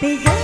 They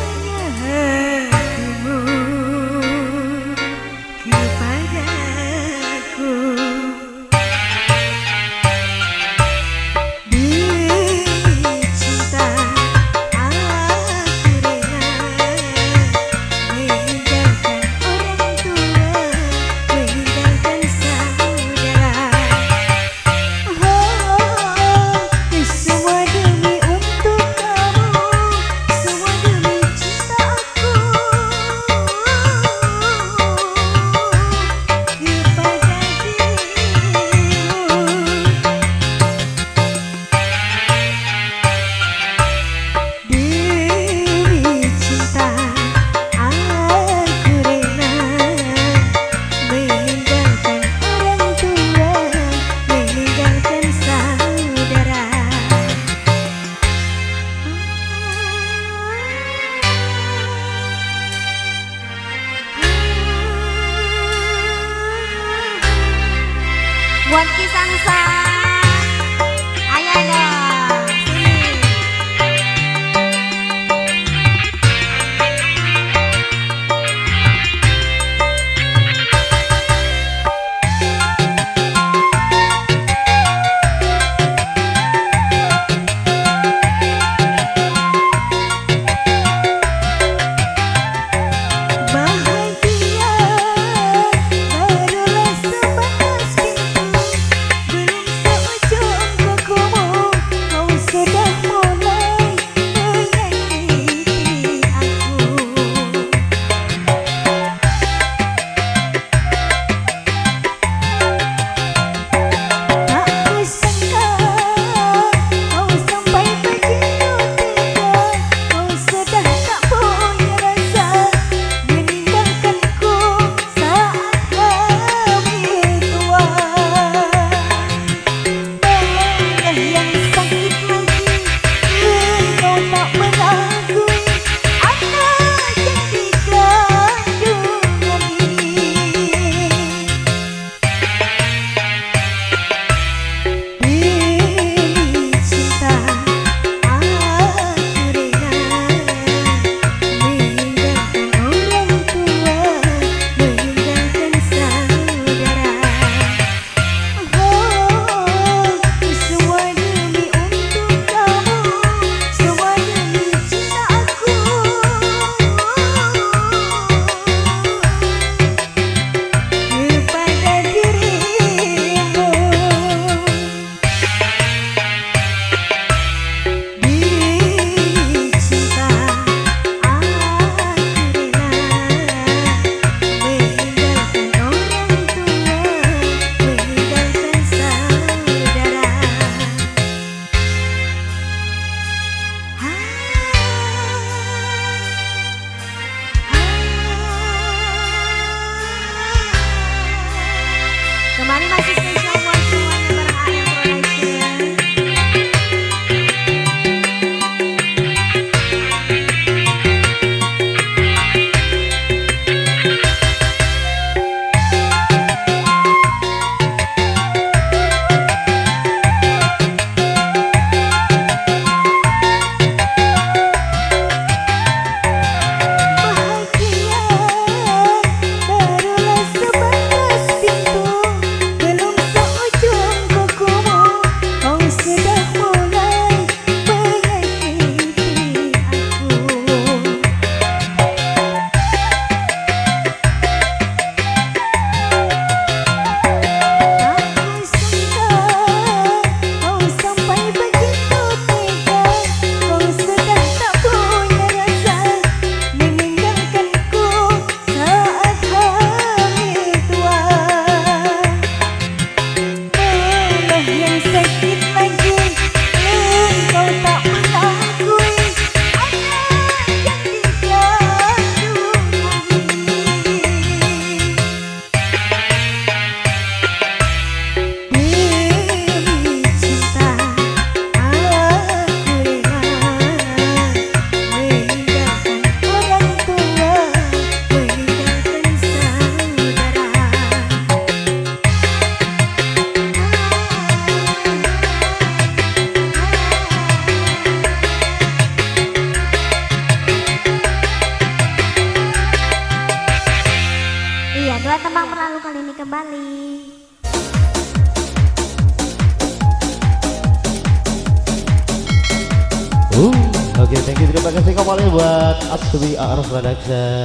我的桑桑。Kembali. Uh, oke, okay, thank you terima kasih kembali buat Aswi Arus Production.